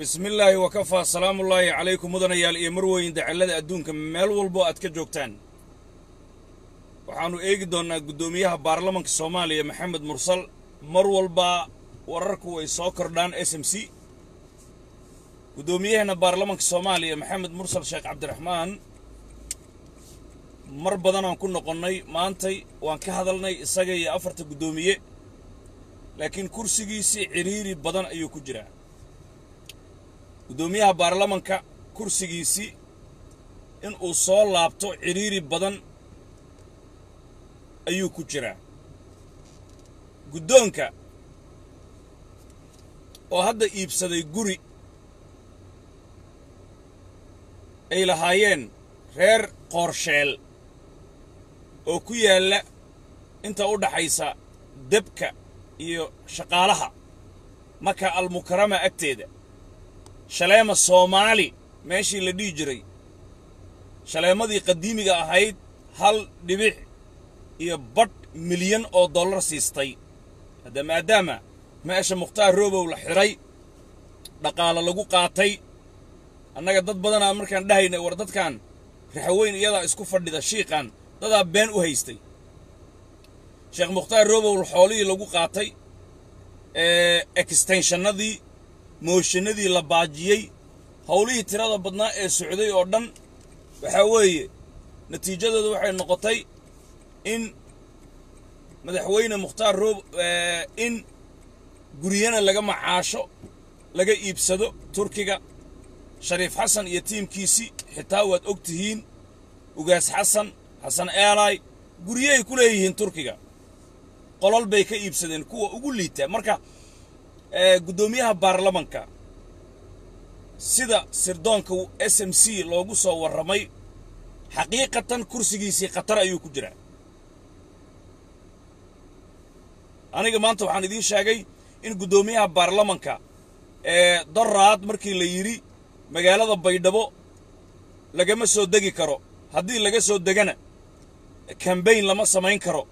bismi illaahi wakafaa salaamullaahi calaykum mudanayaal iyo marweyn dacallada adduunka. Meel walbo aad ka joogtaan. Waxaannu eegi doonnaa guddoomiyaha baarlamanka soomaaliya maxamed mursal. Mar walba wararku way soo kordhaan s m c. Guddoomiyaheena baarlamanka soomaaliya maxamed mursal sheekh cabdiraxmaan. Mar badanaan ku noqonnay maantay waan ka hadalnay isaga iyo afarta guddoomiye laakiin kursigiisii cidhiiri badan ayuu ku jiraa guddoomiyaha baarlamanka kursigiisii in uu soo laabto cidhiiri badan ayuu ku jiraa. Guddoonka oo hadda iibsaday guri ay lahaayeen reer qoorsheel oo ku yaalla inta u dhaxaysa debka iyo shaqaalaha maka almukarama agteeda shaleema soomaali meeshii la dhihi jiray. Shaleemadii qadiimiga ahayd hal dhibic iyo badh milyan oo dollar siistay. Hadda maadaama meesha mukhtaar roobow la xidhay dhaqaalo lagu qaatay annaga dad badanaa markaan dhahaynay war dadkan raxaweyn iyadaa isku fadhida shiiqan dadaa been u haystay. Sheekh mukhtaar roobow xoolihii lagu qaatay extenshannadii mooshinadii la baajiyey howlihii tirada badnaa ee socday oo dhan waxaa weeye natiijadooda waxay noqotay in madaxweyne mukhtaar roob in guryana laga macaasho laga iibsado turkiga. Shariif xasan iyo tiimkiisii xitaa waad og tihiin ugaas xasan xasan eelay guryahay ku leeyihiin turkiga. Qolol bay ka iibsadeen kuwa ugu liitaa marka guddoomiyaha baarlamanka. Sida sirdoonka s m c loogu soo warramay xaqiiqatan kursigiisii khatar ayuu ku jiraa. Aniga maanta waxaan idiin sheegay in guddoomiyaha baarlamanka ee doraad markii la yidhi magaalada baydhabo lagama soo degi karo. Haddii laga soo degana kambayn lama samayn karo.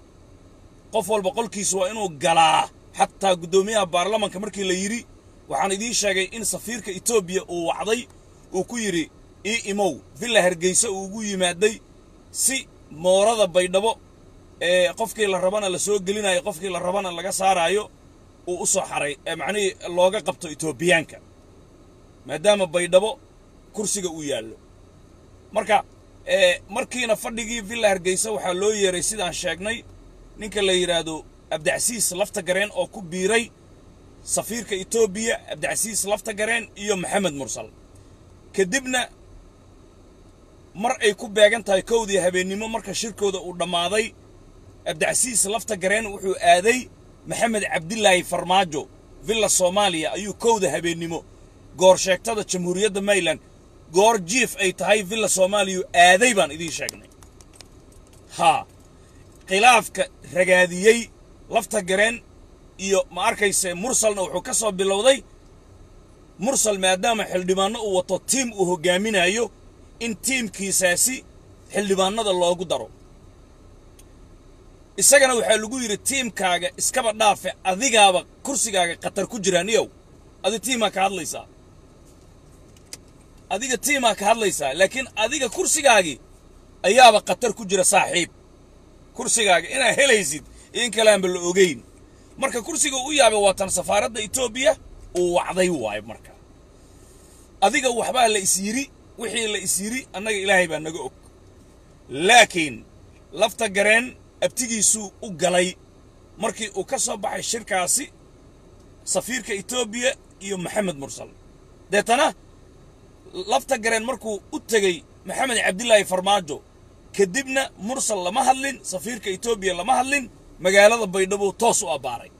Qof walba qolkiisa waa inuu galaa xataa guddoomiyaha baarlamanka markii la yidhi waxaan idiin sheegay in safiirka etoobiya uu wacday uu ku yidhi ii imow villa hargeysa uu ugu yimaaday si moorada baydhabo ee qofkii la rabana la soo gelinayo qofkii la rabana laga saaraayo uu u soo xaray ee macnihii looga qabto etoobiyaanka maadaama baydhabo kursiga uu yaallo. Marka markiina fadhigii villa hargeysa waxaa loo yeeray sidaan sheegnay ninka la yidhaahdo abdicasiis lafta gareen oo ku biiray safiirka etoobiya abdicasiis lafta gareen iyo maxamed mursal. Kadibna mar ay ku beegan tahay kowdii habeennimo marka shirkooda uu dhammaaday abdicasiis lafta gareen wuxuu aaday maxamed cabdilaahi farmaajo villa soomaaliya ayuu kowda habeennimo goor sheegtada jamhuuriyadda mayland goor jiif ay tahay villa soomaaliya aaday baan idiin sheegnay. Haa khilaafka ragaadiyey lafta gareen iyo ma arkayse mursalna wuxuu ka soo bilowday. Mursal maadaama xildhibaanno uu wato tiim uu hoggaaminayo in tiimkiisaasi xildhibaannada loogu daro. Isagana waxaa lagu yidhi tiimkaaga iskaba dhaafe adigaaba kursigaaga khatar ku jiraan iyow adi tiimaa ka hadlaysaa. Adiga tiimaa ka hadlaysaa laakiin adiga kursigaagii ayaaba khatar ku jira saaxiib. Kursigaaga inaad helaysid in kaleanba la ogeyn. Marka kursiga u yaabay waa tan safaaradda etoobiya uu wacday waayo marka. Adiga waxbaa la is yidhi wixii la is yidhi annaga ilaahay baa naga og. Laakiin lafta gareen abtigiisuu u galay markii uu ka soo baxay shirkaasi safiirka etoobiya iyo maxamed mursal. Deetana lafta gareen markuu u tegey maxamed cabdilaahi farmaajo kadibna mursal lama hadlin safiirka etoobiya lama hadlin magaalada baydhabo toos u abbaaray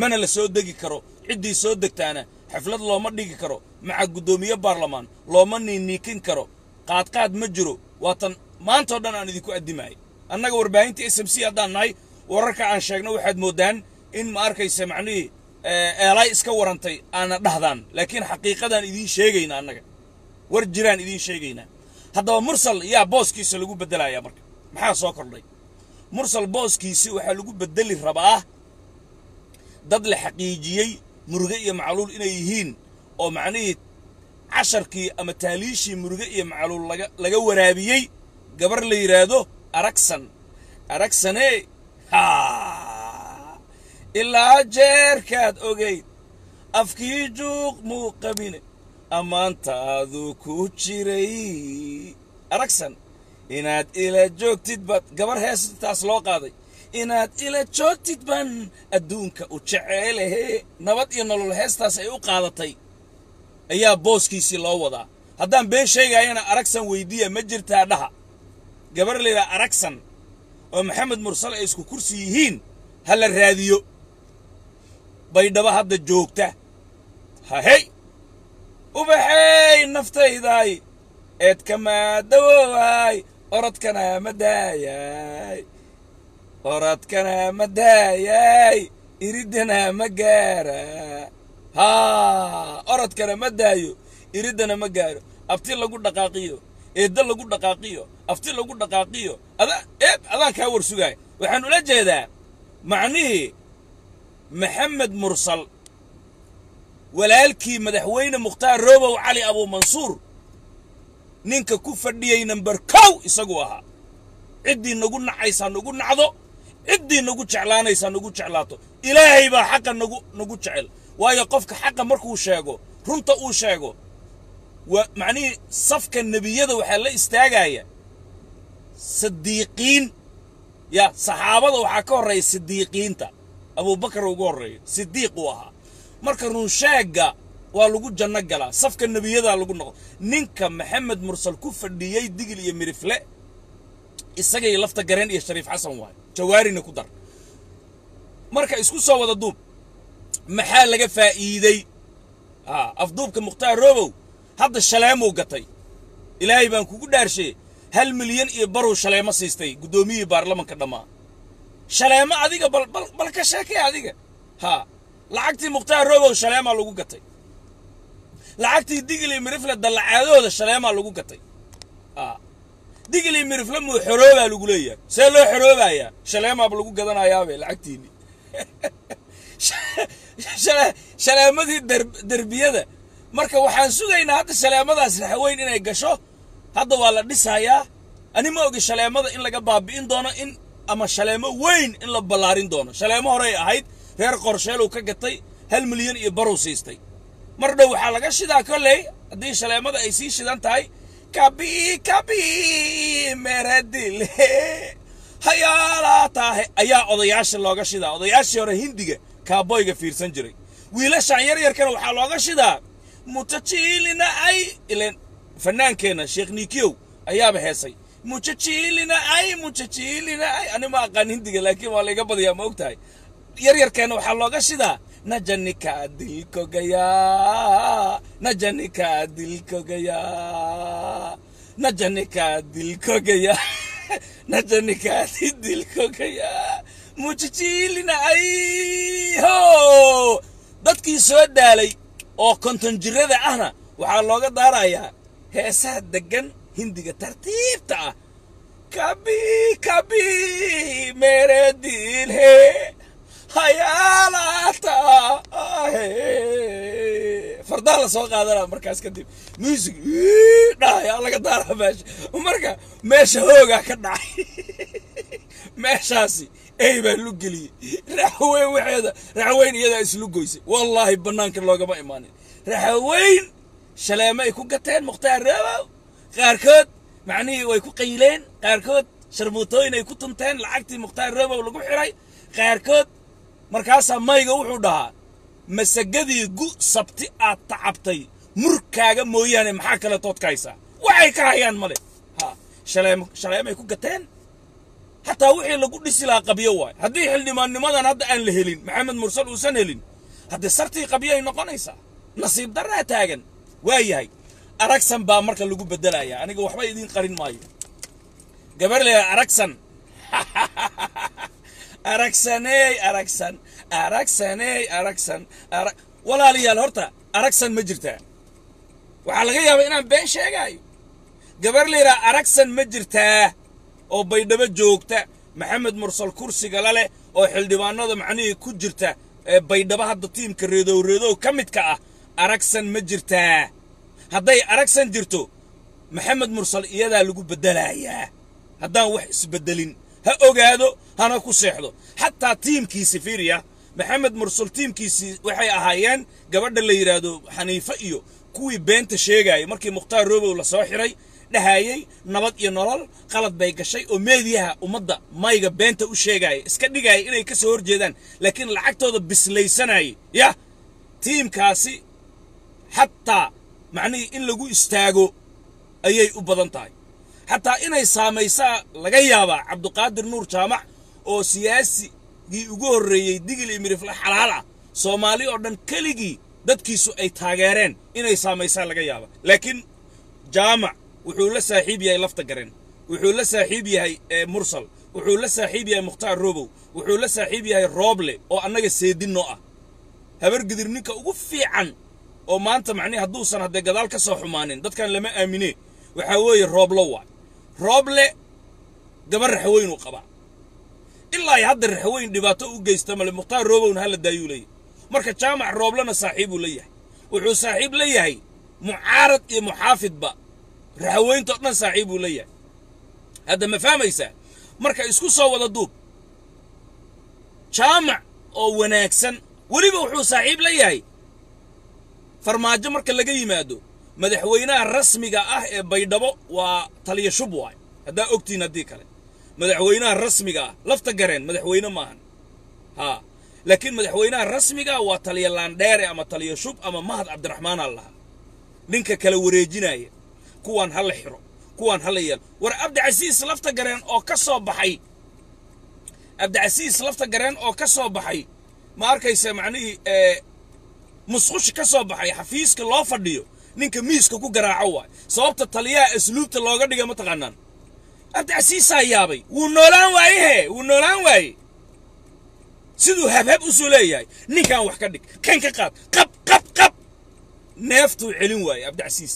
mana la soo degi karo ciddii soo degtaana xaflad looma dhigi karo maca guddoomiye baarlamaan looma niinniikin karo. Qaadqaad ma jiro waatan maantao dhan aan idinku addimaayay annaga warbaahinta s m c haddaan nahay wararka aan sheegno waxaad mooddaan in ma arkaysa macnihii eelay iska warantay aana dhahdaan laakiin xaqiiqadaan idiin sheegayna annaga. War jiraan idiin sheegaynaa haddaba mursal yaa booskiisa lagu beddelayaa marka. Maxaa soo kordhay mursal booskiisi waxaa lagu beddeli rabaa dad la xaqiijiyey muruge iyo macluul inay yihiin oo macnihii casharkii ama taaliishii muruge iyo macluul laga laga waraabiyey gabar la yidhaahdo aragsan aragsanee ha ilaa jeerkaad ogayd afkii juuq muu qabine. Ammaantaadu ku jiray. Aragsan inaad ila joogtid baad gabar heestaas loo qaaday. Inaad ila joogtid baan adduunka u jeceelehe nabad iyo nolol heestaas ay u qaadatay. Ayaa booskiisii loo wadaa. Haddaan been sheegayana aragsan weydiiya ma jirtaa dhaha. Gabar layidhaha aragsan oo maxamed mursal ay isku kursi yihiin ha la raadiyo. Baydhaba hadda joogta. Hahey ubaxey naftaydaay eedkamaa dawoowaay orodkana ma daayay. Orodkana ma daayay. Iriddana ma gaara. Haa orodkana ma daayo. Iriddana ma gaaro. Abti lagu dhaqaaqiyo. Eedda lagu dhaqaaqiyo. Afti lagu dhaqaaqiyo. Ada eed adaan kaa war sugaay waxaan ula jeedaa macnihii maxamed mursal. Walaalkii madaxweyne mukhtaar roobow cali abuumansuur ninka ku fadhiyey namber kow isagu ahaa ciddii nagu nacaysaa nagu nacdo ciddii nagu jeclaanaysaa nagu jeclaato ilaahay baa xaqa nagu nagu jecel waayo qofka xaqa markuu sheego runta uu sheego waa macnihii safka nebiyada waxaa la istaagaya sidiiqiin ya saxaabada waxaa ka horreeya sidiiqiinta abuubakar ugu horreeya sidiiq uu ahaa marka runsheegga waa lagu janno galaa safka nebiyadaa lagu noqo. Ninka maxamed mursal ku fadhiyey digil iyo mirifle isagay lafta gareen iyo shariif xasan waayo jawaarina ku dar. Marka isku soo wada duub maxaa laga faa'iidey haa afduubka mukhtaar roobow hadda shaleemuu gatay. Ilaahay baan kugu dhaarshe hal milyan iyo baruu shaleemo siistay guddoomiyihii baarlamanka dhammaa shaleemo adiga bal bal ka sheekay adiga. Haa lacagtii mukhtaar roobow shaleemaa lagu gatay lacagtii digil iyo mirifle dallacaadooda shaleemaa lagu gatay. Iyo mirifle muu xoroobaa lagu leeyahay. See loo xoroobayaa? Shaleemaaba lagu gadanayaabe lacagtiinni shaleemadii derbiyada. Marka waxaan sugaynaa hadda shaleemadaas raxweyn inay gasho hadda waa la dhisayaa. Ani ma ogi shaleemada in laga baabi'in doono in ama shaleemo weyn in la ballaarin doono. Shaleemo horey ahayd reer qorsheeluu ka gatay hal milyan iyo baruu siistay mar dhow waxaa laga shidaa kolley haddii shaleemada ay sii shidan tahay. Kabi kabi meradile hayaalaa taahe ayaa odayaasha looga shidaa. Odayaashii hore hindiga kaaboyga fiirsan jiray. Wiilashaan yar yarkana waxaa looga shidaa. Mutajilina ay ilen fanaankeenna sheekh nikiyow ayaaba heesay. Mutajilina ay mutajilina ay. Ani aqaan hindiga laakiin waa layga badayaa ma og tahay yar yarkeenna waxaa looga shidaa najanika dilkogaya najanika dilkogaya najanika dilkogaya najanika dilkogaya mutajilina ay ho! Dadkii soo daalay oo konton jirada ahna waxaa looga daarayaa heesaha deggan hindiga tartiibta ah. Kabi kabi meredilhe hayaalata fardaa la soo qaadanaa markaas kadib. Music dhahayaa laga daaraa meesha. Marka meesha hoogaa ka dhacay meeshaasi ey baa lu geliyey. Raxweyn waxeeda raxweyn iyadaa islu goysay. Wallaahi bannaanka loogama imaanin. Raxweyn shaleemo ay ku gateen mukhtaar raabow qaarkood macnihii way ku qayleen qaarkood sharmuutooyin ay ku tunteen. Lacagtii mukhtaar raabow lagu xiray. Qaarkood markaasaa mayga wuxuu dhahaa masagadii gu sabti aad tacabtay murkaaga mooyaane maxaa kale tood ka haysaa waxay ka hayaan male ha shaleemo shaleemay ku gateen? Xataa wixii lagu dhisi lahaa qabyo waay. Haddii xildhibaannimadan hadda aan la helin maxamed mursal uusan helin haddee sartii qabyay noqonaysaa nasiib darraa taagan. Waa yahay aragsan baa marka lagu beddelaya aniga waxba idiin qarin maayo. Gabar leeya aragsan aragsaneey aragsan aragsaneey aragsan ara walaalayaal horta aragsan ma jirtaa waxaa laga yaabaa inaan been sheegaayo gabar leeraa aragsan ma jirtaa oo baydhabo joogta maxamed mursal kursiga la leh oo xildhibaanada macnihii ku jirta ee baydhabo hadda tiimka reedow reedow ka midka ah aragsan ma jirtaa hadday aragsan jirto maxamed mursal iyadaa lagu beddelayaa haddaan wax isbeddelin ha ogaado hana ku seexdo. Xataa tiimkiisi fiiriya maxamed mursal tiimkiisii waxay ahaayeen gabadha la yidhaahdo xaniife iyo kuwii beenta sheegaaya markii mukhtaar roobow la soo xiray dhahayey nabad iyo nolol qalad bay gashay oo meediyaha ummadda mayga beenta u sheegaaya iska dhigaya inay ka soo horjeedaan laakiin lacagtooda bislaysanayay. Yah tiimkaasi xataa macnihii in lagu istaago ayay u badan tahay. Xataa inay saamaysaa laga yaabaa cabduqaadir nuur jaamac oo siyaasigii ugu horreeyey digil iyo mirifle xalaal ah soomaali oo dhan keligii dadkiisu ay taageereen inay saamaysaa laga yaaba. Laakiin jaamac wuxuu la saaxiib yahay lafta garen wuxuu la saaxiib yahay mursal wuxuu la saaxiib yahay mukhtaar robow wuxuu la saaxiib yahay rooble oo annaga seedinno ah. Habargidir ninka ugu fiican oo maanta macnihi hadduusan haddee gadaal ka soo xumaanin dadkan lama aaminee waxaa weeye rooblo waay rooble gabar raxweynuu qabaa ilaa hadda raxweyn dhibaato u geysta male mukhtaar roobowna hala daayuu leeyahay marka jaamac rooblena saaxiibuu la yahay wuxuu saaxiib la yahay mucaarad iyo muxaafidba. Raxweyntao dhan saaxiibuu la yahay hadda ma fahmaysaa? Marka isku soo wada duub jaamac oo wanaagsan weliba wuxuu saaxiib la yahay farmaajo marka laga yimaado madaxweynaha rasmiga ah ee baydhabo waa taliya shub haddaa ogtihin haddii kale madaxweynaha rasmiga ah lafta gareen madaxweyne maahan. Haa laakiin madaxweynaha rasmiga waa taliya laandheere ama taliya shub ama mahad cabdiraxmaanaa lahaa ninka kala wareejinaya kuwaan ha la xiro kuwaan ha la yeelo war cabdicasiis lafta gareen oo ka soo baxay cabdicasiis lafta gareen oo ka soo baxay ma arkaysa macnihii musqushi ka soo baxay xafiiska loo fadhiyo ninka miiska ku garaaco waay. Sababta taliyaha asluubta looga dhigay mataqaanaan cabdicasiisaa yaabay wuu noolaan waaye he wuu noolaan waaye siduu habhab u soo leeyahay ninkan wax ka dhig kan ka qaad qab qab qab. Neeftuu celin waaye cabdicasiis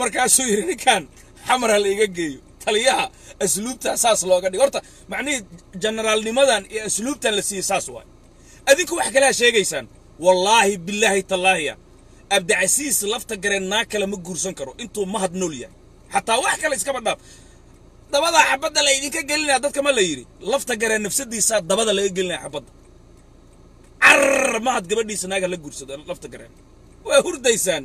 markaasuu yidhi ninkan xamar ha la iga geeyo taliyaha asluubta saas looga dhigo horta macnihii generaalnimadan iyo asluubtan la siiyey saas waay adinku wax kalea sheegaysaan wallaahi bilaahi tallaahiya abdicasiis lafta gareen naa kale ma guursan karo. Intuu mahad nool yahay xataa wax kale iskaba dhaaf dabadaa xabadda la idinka gelinaya dadka ma la yidhi lafta gareen nafsadiisaa dabada laga gelinaya xabadda carar mahad gabadhiisa naaga la guursado lafta gareen waa hurdaysaan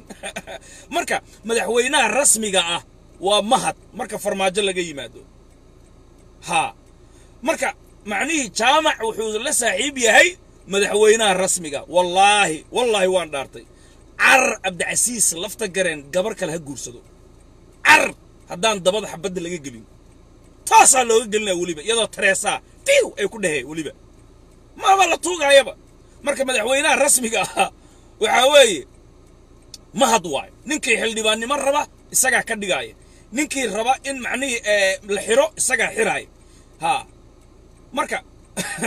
marka madaxweynaha rasmiga ah waa mahad marka farmaajo laga yimaado haa marka macnihii jaamac wuxuu la saaxiib yahay madaxweynaha rasmiga wallaahi wallaahi waan dhaartay carar cabdicasiis lafta gareen gabar kale ha guursado carar haddaan dabada xabadda laga gelin. Taasaa looga gelinaya weliba iyadoo tareesaa tiw ay ku dhaheen weliba. Maba la tuugaayaba marka madaxweynaha rasmiga ahaa waxaa weeye mahad waayo. Ninkii xildhibaannimo raba isagaa ka dhigaaya ninkii raba in macnihii la xiro isagaa xiraaya haa. Marka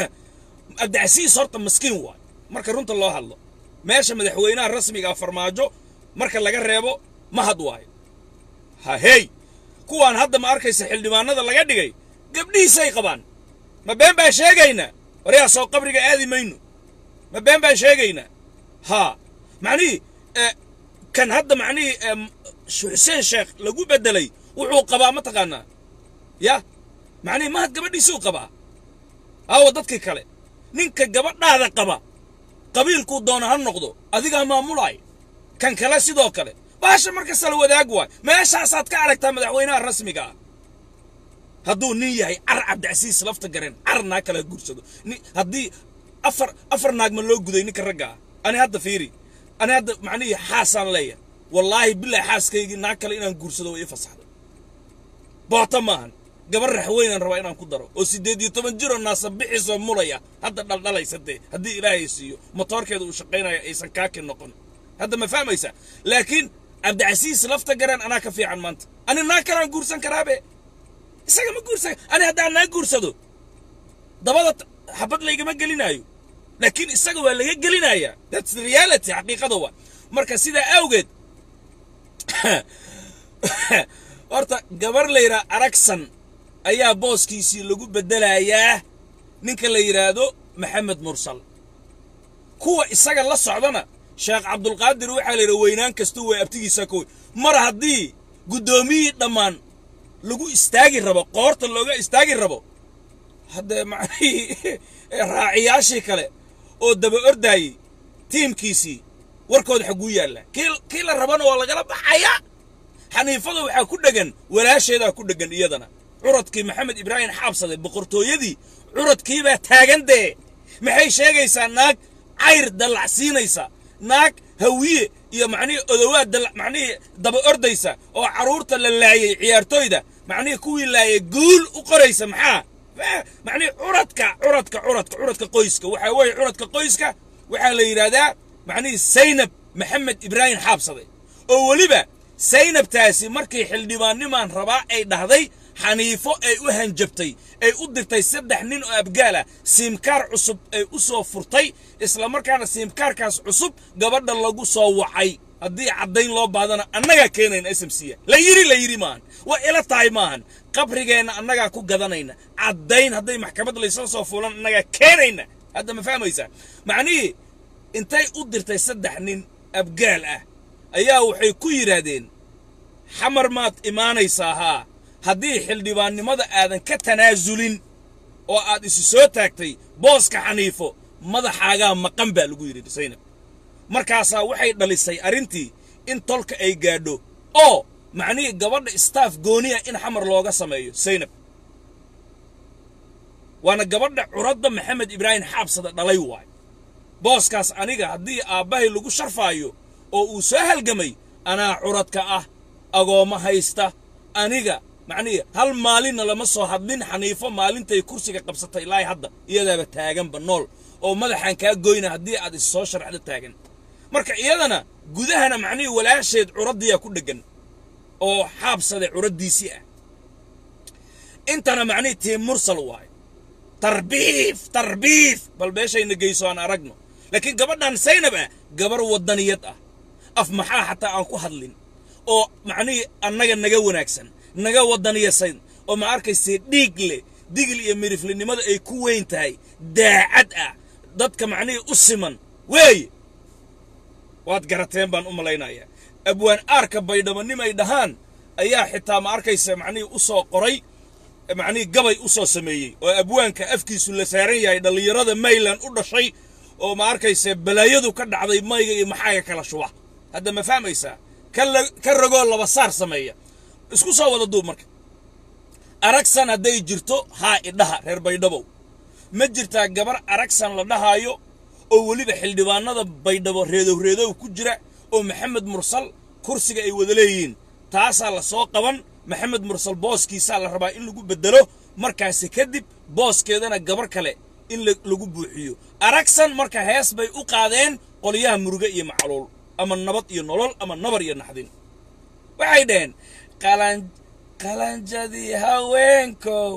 cabdicasiis horta maskiin waayo. Marka runta loo hadlo meesha madaxweynaha rasmiga ah farmaajo marka laga reebo mahad waayo ha hey kuwaan hadda ma arkaysa xildhibaanada laga dhigay? Gabdhihiisay qabaan. Ma been baan sheegaynaa waryaa soo qabriga aadi mayno. Ma been baan sheegaynaa haa macnihii kan hadda macnihii xuseen sheekh lagu beddelay wuxuu qabaa ma taqaanaa? Ya? Macnihii mahad gabadhiisuu qabaa? Aawa dadkii kale ninka gabadhaada qaba qabiilkuu doona ha noqdo adigaa maamulaay? Kan kale sidoo kale باشا مركز سلوى داقوى ما يشع صادك عليك تا مدعوينا الرسمي هدو نية هي عر عبد عسيس لفت قرين. عر ناك لا تقول سدو هدي أفر أفر ناك من لوك قدي نك الرقا. أنا هاد فيري. أنا هاد معني حاسان ليا. والله بالله حاس كي ناك لا إنا نقول سدو يفصح باطمان قبل رح وين الروايين أنا كدرو. وسيدي دي تمن جرو الناس بيعز ملايا هاد لا لا يسدي. هدي لا يسيو. مطار كده وشقينا يسكاك النقن هذا ما فاهم يسا. لكن cabdicasiis lafta gareen anaa ka fiican maanta. Ani naag kalaan guursan karaabe. Isaga ma guursan ani haddaan naa guursado dabada xabad laygama gelinaayo. Laakiin isaga waa laga gelinayaa. That's the reality xaqiiqada waa. Marka sidaa awgeed horta gabar la yidhaha aragsan ayaa booskiisii lagu beddelayaa ninka la yidhaahdo maxamed mursal. Kuwa isaga la socdana sheekh cabdulqaadir waxaa la yidhi weynaan kastuu way abtigiisa kowy mar haddii guddoomiyii dhammaan lagu istaagi rabo qoorta looga istaagi rabo haddee macnihii raaciyaashii kale oo daba ordaayey tiimkiisii warkooda xagguu yaallaa kii kii la rabana waa lagala baxayaa xaniifada waxaa ku dheggan walaasheedaa ku dheggan iyadana. Curadkii maxamed ibraahim xaabsade boqortooyadii curadkiibaa taagan dee. Maxay sheegaysaa naag cayr dallacsiinaysa naag hawiye iyo macnihii odowaad macnihii daba ordaysa oo carruurta la laayay ciyaartooyda macnihii kuwii laayay guul u qoraysa maxaa? Macnihii curadka curadka curadka curadka qoyska. Waxaa weeye curadka qoyska waxaa la yidhaahdaa macnihii saynab maxamed ibraahim xaabsade. Oo weliba saynabtaasi markii xildhibaannimaan rabaa ay dhahday xaniifo ay u hanjabtay ay u dirtay saddex nin oo abgaal ah siimkaar cusub ay u soo furtay islamarkaana siimkaarkaas cusub gabadha lagu soo wacay. Haddii caddayn loo baadana annagaa keenayna s m c la yidhi la yidhi maahan waa ila tahay maahan qabrigeenna annagaa ku gadanayna. Caddayn hadday maxkamad laysla soo fuulan annagaa keenayna. Hadda ma fahmaysaa? Macnihii intay u dirtay saddex nin abgaal ah ayaa waxay ku yidhaahdeen xamar maad imaanaysaa haa haddii xildhibaannimada aadan ka tanaasulin oo aad isu soo taagtay booska xaniifo madaxaagaa maqan baa lagu yidhi saynab markaasaa waxay dhalisay arrintii in tolka ay gaadho oo macnihii gabadha staff gooniya in xamar looga sameeyo saynab waana gabadha curadda maxamed ibraahim xaabsada dhalay waay. Booskaas aniga haddii aabbahay lagu sharfaayo oo uu soo halgamay anaa curadka ah agoommo haysta aniga macnihi hal maalinna lama soo hadlin xaniifo maalintay kursiga qabsatay ilaahay hadda iyadaaba taaganba nool. Oo madaxaan kaa goyna haddii aad is soo sharaxdo taagan. Marka iyadana gudahana macnihii walaasheed curaddiyaa ku dheggan oo xaabsade curaddiisii ah. Intana macnihii tiim mursal waayo tarbiif tarbiif! Bal meeshayna geyso aan aragno. Laakiin gabadhan saynab ah gabar waddaniyad ah. Af maxaa xataa aan ku hadlin? Oo macnihii annaga naga wanaagsan naga waddaniyasayn oo ma arkaysee dhiig leh digil iyo midhiflinimada ay ku weyn tahay daacad ah dadka macnihii u siman. Weeye waad garateen baan u malaynayaa abwaan aarka baydhabannim ay dhahaan ayaa xitaa ma arkaysa macnihii u soo qoray macnihii gabay u soo sameeyey oo abwaanka afkiisu la saaran yahay dhallinyarada mayland u dhashay oo ma arkayse balaayadu ka dhacday mayga iyo maxaaga kala shuba. Hadda ma fahmaysaa? Ka ragoo laba saar sameeya isku soo wada duub marka. Aragsan hadday jirto haa idhaha reer baydhabow ma jirtaa gabar aragsan la dhahaayo oo weliba xildhibaanada baydhabo reedow reedow ku jira oo maxamed mursal kursiga ay wada leeyihiin. Taasaa la soo qaban maxamed mursal booskiisaa la rabaa in lagu beddelo. Markaasi kadib booskeedana gabar kale in lagu buuxiyo. Aragsan marka hees bay u qaadeen qolyaha muruge iyo macluul ama nabad iyo nolol ama nabar iyo naxdin. Waxay dhaheen qalanjadii haweenkow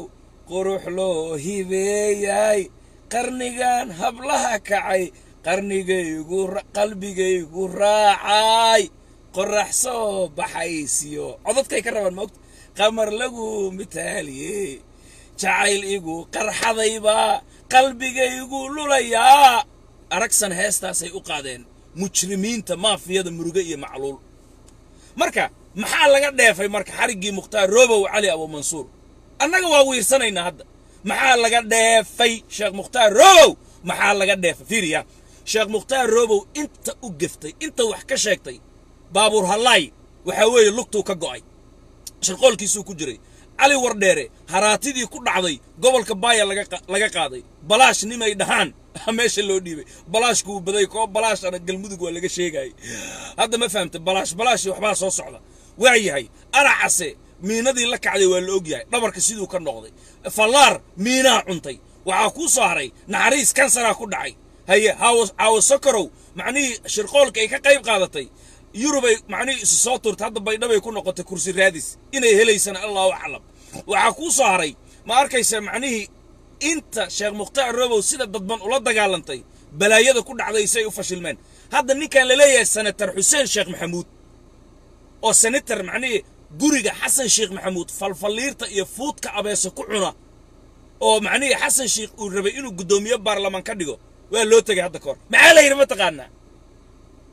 qurux loo hibeeyay qarnigan hablaha kacay qarnigaygu qalbigaygu raacay qorax soo baxaysiyo. Codadkay ka rabaan moogta qamar lagu mitaaliye jacayl igu qarxadaybaa qalbigaygu lulayaa. Aragsan heestaasay u qaadeen mujrimiinta maafiyada muruge iyo macluul. Marka maxaa laga dheefay marka xariggii mukhtaar robow cali abuumansuur annaga waa wiirsanaynaa hadda. Maxaa laga dheefay sheekh mukhtaar robow maxaa laga dheefay? Fiiriya sheekh mukhtaar robow inta u geftay inta wax ka sheegtay baabuur hallaay waxaa weeye lugtuu ka go'ay. Shirqoolkiisuu ku jiray. Cali wardheere haraatidii ku dhacday gobolka baaya laga qaaday. Balaash nimay dhahaan. Meesha loo dhiibay. Balaashku wuu baday koo balaashana galmudug waa laga sheegayay hadda ma fahamta balaash balaashi waxbaa soo socda waa yahay aracase miinadii la kacday waa la og yahay dhabarka siduu ka noqday. Fallaar miinaa cuntay. Waxaa kuu soo haray naxariis kansaraa ku dhacay. Haye caawo macnihii shirqoolka ay ka qayb qaadatay. Yurubay macnihii isu soo turtay hadda baydhabay ku noqotay kursi raadis. Inay helaysana allahu aclam. Waxaa kuu soo haray ma arkaysa macnihii inta sheekh mukhtaar robow sida dadban ula dagaalantay balaayada ku dhacday say u fashilmeen. Hadda ninkan la leeyahay xuseen sheekh maxamuud oo senatar macnihii guriga xasan sheekh maxamuud falfalliirta iyo fuudka abeeso ku cuna oo macnihii xasan sheekh uu rabay inuu guddoomiye baarlamaan ka dhigo waa loo tegay hadda kahor maxaa la yidhi mataqaanaa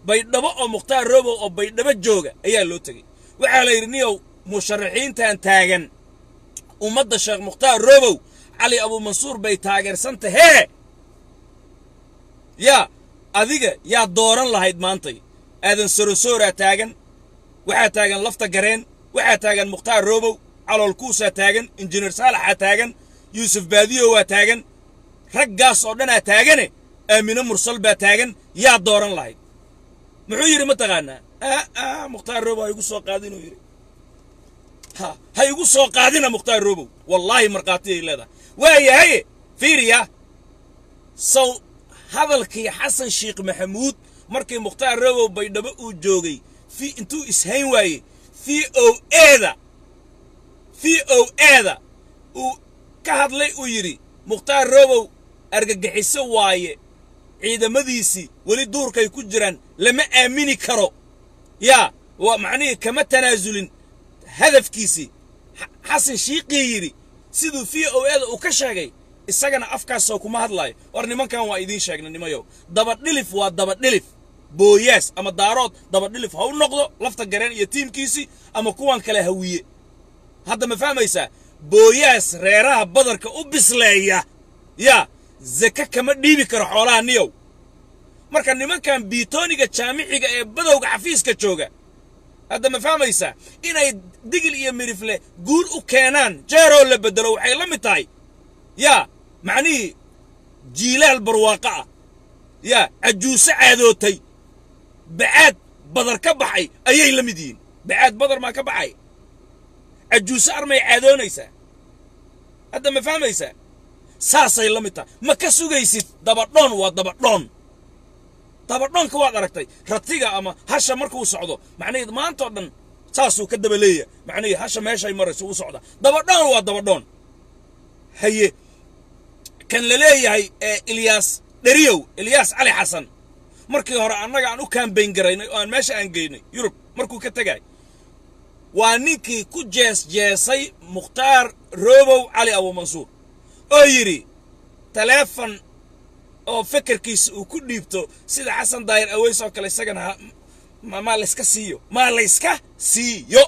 baydhabo oo mukhtaar robow oo baydhabo jooga ayaa loo tegey. Waxaa la yidhi niyow musharaxiintan taagan. Ummadda sheekh mukhtaar robow cali abuumansuur bay taageersan tahee yaa adiga yaa dooran lahayd maantay. Aadan sorosooraa taagan waxaa taagan lafta gareen waxaa taagan mukhtaar robow calool kuusaa taagan injineer saalaxaa taagan yuusuf baadiyo waa taagan raggaas oo dhanaa taagane aamine mursal baa taagan yaa dooran lahayd muxuu yidhi ma taqaanaa a mukhtaar robow ha igu soo qaadinuu yidhi ha ha igu soo qaadina mukhtaar robow wallaahi markhaatiyay leedahay waayahaye fiiriya saw hadalkii xasan sheekh maxamuud markii mukhtaar robow baydhabo uu joogay intuu ishayn waayey v o eda v o eda uu ka hadlay uu yidhi mukhtaar robow argagixiso waaye ciidamadiisii weli duurkay ku jiraan lama aamini karo. Yaa waa macnihii kama tanaasulin hadafkiisii xasan shiiqii yidhi siduu v o eda uu ka sheegay isagana afkaasoo kuma hadlaayo. War nimankan waa idiin sheegna nimayow. Dabadhilif waa dabadhilif booyaas ama daarood dabadhilif ha u noqdo lafta gareen iyo tiimkiisii ama kuwan kale hawiye hadda ma fahmaysaa booyaas reeraha badarka u bisleeya. Yaa zake kama dhiibi karo xoolaha niyow. Marka nimankan biitooniga jaamiciga ee badowga xafiiska jooga hadda ma fahmaysaa inay digil iyo mirifle guul u keenaan jeeroo la beddelo waxay la mid tahay. Yaa macnihii jiilaal barwaaqo ah. Yaa cajuuse caadootay bacaad badar ka baxay ayay la mid yihiin. Bacaad badar maa ka baxay? Cajuuse armay caadoonaysaa hadda ma fahmaysaa? Saasay la mid tahay. Ma ka sugaysid dabadhoon waa dabadhoon. Dabadhoonka waad aragtay ratiga ama hasha markuu socdo macnaheed maantao dhan saasuu ka daba leeya macnihii hasha meeshay marayso u socda dabadhoon waa dabadhoon. Haye kan la leeyahay ee ilyaas dheriyow ilyaas cali xasan markii hore annaga aan u kaambayn garaynay oo aan meesha aan geynay yurub markuu ka tegay waa ninkii ku jees jeesay mukhtaar robow cali abuumansuur oo yidhi taleefon oo fekerkiisa uu ku dhiibto sida xasan daayir aweys oo kale isagana maa layska siiyo maa layska siiyo.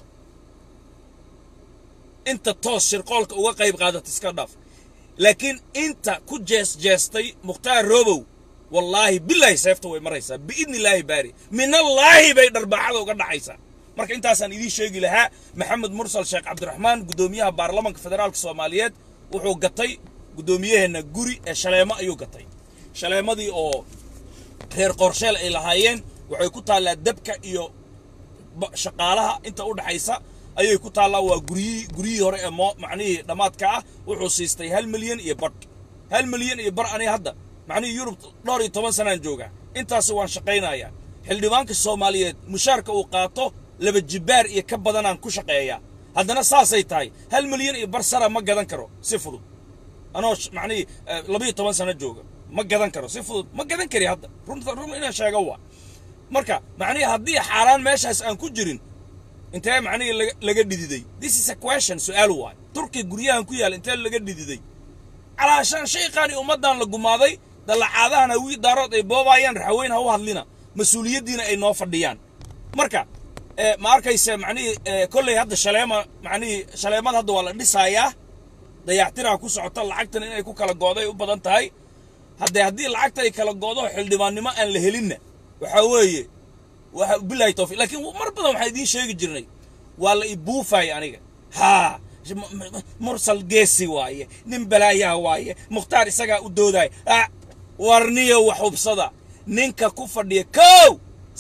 Inta toos shirqoolka uga qayb qaadata iska dhaaf. Laakiin inta ku jees jeestay mukhtaar robow wallaahi bilaahi seefta way maraysaa. Biidni illaahi baari. Minallaahi bay dharbaaxada uga dhacaysaa. Marka intaasaan idiin sheegi lahaa maxamed mursal sheekh cabdiraxmaan guddoomiyaha baarlamanka federaalka soomaaliyeed wuxuu gatay guddoomiyaheenna guri ee shaleemo ayuu gatay. Shaleemadii oo reer qorsheel ay lahaayeen waxay ku taallaa dabka iyo shaqaalaha inta u dhaxaysa ayay ku taallaa waa guryihii guryihii hore ee moo macnihii dhammaadka ah wuxuu siistay hal milyan iyo badh hal milyan iyo bar aniga hadda معني يورب ضاري طبعا سنين جوجا انت سواء شقينا يا هل دبانك الصومالية مشاركة وقاطه لب الجبار يكبدنا عن كشقة يا هذا نص ساسي تاي هل مليون برسارة ما جدا كرو سيفلو أنا معني لبي طبعا سنين جوجا ما جدا كرو سيفلو ما جدا كري هذا روم روم إنا شيء جوا مركا معني هذي حاران ماشي هس أن كجرين انت معني لقد دي دي this is a question. سؤال واحد تركي قريان كويال انت لقد دي دي على شيء قاني ومدن لقوم dallacaadahan hawii daarood ay boobaayaan raxweyn ha u hadlina mas'uuliyaddiina ay noo fadhiyaan. Marka ma arkayse macnihii kolley hadda shaleema macnihii shaleemad hadda waa la dhisaayaa dayactiraa ku socota lacagtan inay ku kala gooday u badan tahay. Haddee haddii lacagta ay kala goodo xildhibaannimo aan la helinna. Waxaa weeye waa bilahi tawfiq laakiin mar badan waxaan idiin sheegi jirnay waa la ibuufaya aniga. Haa mursal geesi waaye nin balaayaa waaye mukhtaar isagaa u doodaya warniyo wax hubsada. Ninka ku fadhiya kow!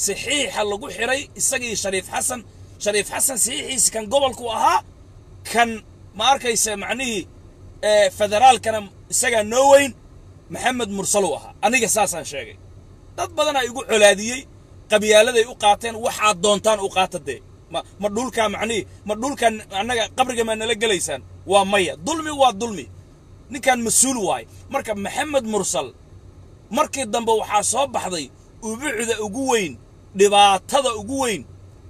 Saxiixa lagu xiray isagii shariif xasan. Shariif xasan saxiixiisi kan gobolku ahaa kan ma arkaysa macnihii federaalkana isagaa noo weyn maxamed mursalu ahaa. Aniga saasaan sheegay. Dad badanaa igu colaadiyey qabyaaladay u qaateen waxaad doontaan u qaata dee. Ma dhulkaa macnihii ma dhulkan annaga qabriga maa nala gelaysaan. Waa maya. Dulmi waa dulmi. Ninkan mas'uul waay. Marka maxamed mursal markii dambe waxaa soo baxday ubucda ugu weyn dhibaatada ugu weyn.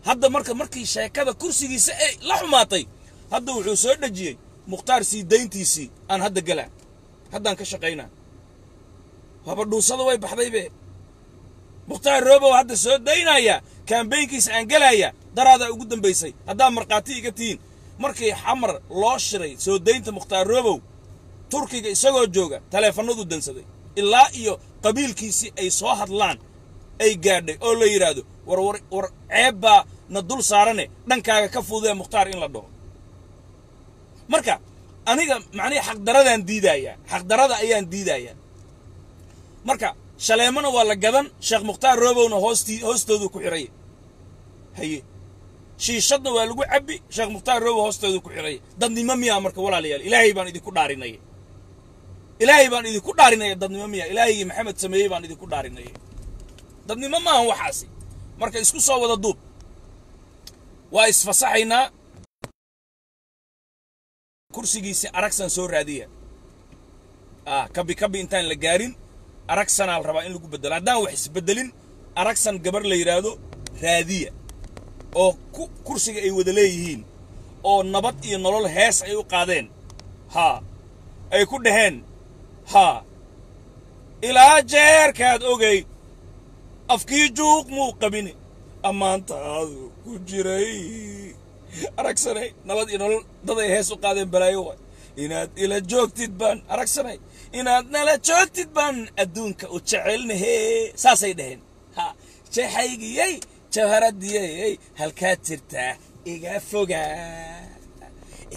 Hadda marka markii sheekada kursigiisa ay la xumaatay hadda wuxuu soo dhejiyey mukhtaar sii dayntiisii aan hadda galaa haddaan ka shaqaynaa habadhuusada way baxdaybe mukhtaar roobow hadda soo daynaya kambaynkiisa aan gelaya daraadaa ugu dambaysay haddaa markhaati iga tihiin markii xamar loo shiray soo daynta mukhtaar roobow turkiga isagoo jooga taleefannadu dansaday ilaa iyo qabiilkiisii ay soo hadlaan ay gaadhay oo la yidhaahdo war ceeb baa na dul saarane dhankaaga ka fududee mukhtaar in la dhaho marka aniga macnihi xaqdaradaan diidayaa xaqdarada ayaan diidayaa marka shaleemona waa la gadan sheekh mukhtaar roobowna hoostii hoostoodu ku xidhaya haye shiishadna waa lagu cabbi sheekh mukhtaar roobow hoostoodu ku xidhaya dadnimo miyaa marka walaalayaal ilaahay baan idinku dhaarinaya ilaahay baan idinku dhaarinaya dadnimo miyaa ilaahaygi maxamed sameeyey baan idinku dhaarinaya dadnimo maahan waxaasi. Marka isku soo wada duub. Waa isfasaxaynaa kursigiisi aragsan soo raadiya. Ah kabi kabi intaan la gaarin. Aragsanaa rabaa in lagu bedelo. Haddaan wax isbedelin aragsan gabar la yidhaahdo raadiya. Oo ku kursiga ay wada leeyihiin. Oo nabad iyo nolol hees ay u qaadeen. Haa ay ku dhaheen haa ilaa jeerkaad ogay afkii juuq muu qabine ammaantaadu ku jiray. Aragsanay nabad iyo nolol dad ay hees u qaadeen balaayo waay. Inaad ila joogtid baan aragsanay. Inaad nala joogtid baan adduunka u jecelnahee saasay dhaheen. Ha. Jeexaygiyey jawharadiyey halkaad jirtaa iga fogaa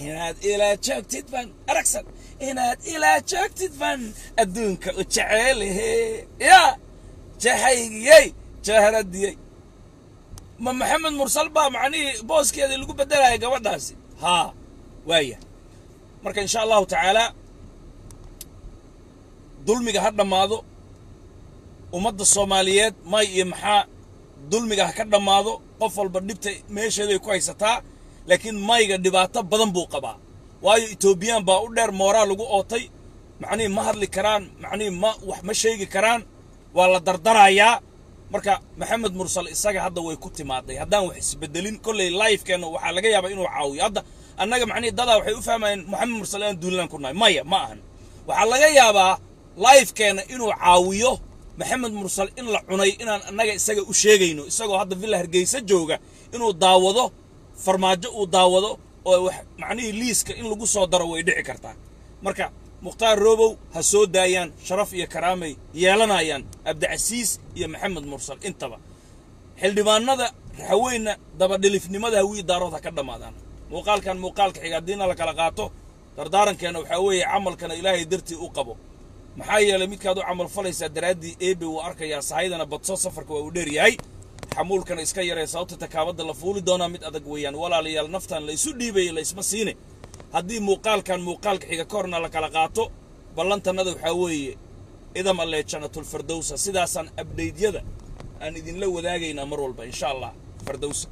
inaad ilaa joogtid baan aragsan inaad ilaa joogtid baan adduunka u jecelnahee yaa jeexaygiyey jawharadiyey ma maxamed mursal baa macnihii booskeeda lagu beddelaya gabadhaasi? Haa waaya. Marka insha allahu tacaala dulmiga ha dhammaado. Ummadda soomaaliyeed may iyo maxaa dulmiga ha ka dhammaado. Qof walba dhibta meesheeday ku haysataa laakiin mayga dhibaato badan buu qabaa waayo etoobiyaan baa u dheer mooraa lagu ootay. Macnihii ma hadli karaan macnihii ma wax ma sheegi karaan. Waa la dardarayaa. Marka maxamed mursal isaga hadda way ku timaaday. Haddaan wax isbedelin kolley lifekeenna waxaa laga yaabaa inuu caawiyo. Hadda annaga macnihi dadaa waxay u fahmayeen maxamed mursal inaan duulaan ku nahay. Maya ma ahan. Waxaa laga yaabaa lifekeenna inuu caawiyo maxamed mursal in la cunay inaan annaga isaga u sheegayno. Isagoo hadda villa hargeysa jooga inuu daawado farmaajo uu daawado oo wax macnihii liiska in lagu soo daro way dhici kartaa. Marka mukhtaar roobow ha soo daayaan sharaf iyo karaamay yeelanayaan abdicasiis iyo maxamed mursal intaba. Xildhibaanada raxaweyna dabadhilifnimada hawii daarood ha ka dhammaadaan. Muuqaalkan muuqaalka xiga haddiina la kala qaato dardaarankeena waxaa weeye camalkana ilaahay dartii u qabo. Maxaa yeelay midkaad u camal falaysaa daraaddii eebe wuu arkayaa sahaydana badso safarka waa uu dheer yahay xamuulkana iska yaree sababta takaabadda la fuuli doonaa mid adag weeyaan. Walaalayaal naftan la isu dhiibaya la isma siine haddii muuqaalkan muuqaalka xiga ka horna la kala qaato ballantannada waxaa weeye idam alle janatulfardowsa sidaasaan abdaydyada aan idinla wadaagaynaa mar walba insha allah fardowsa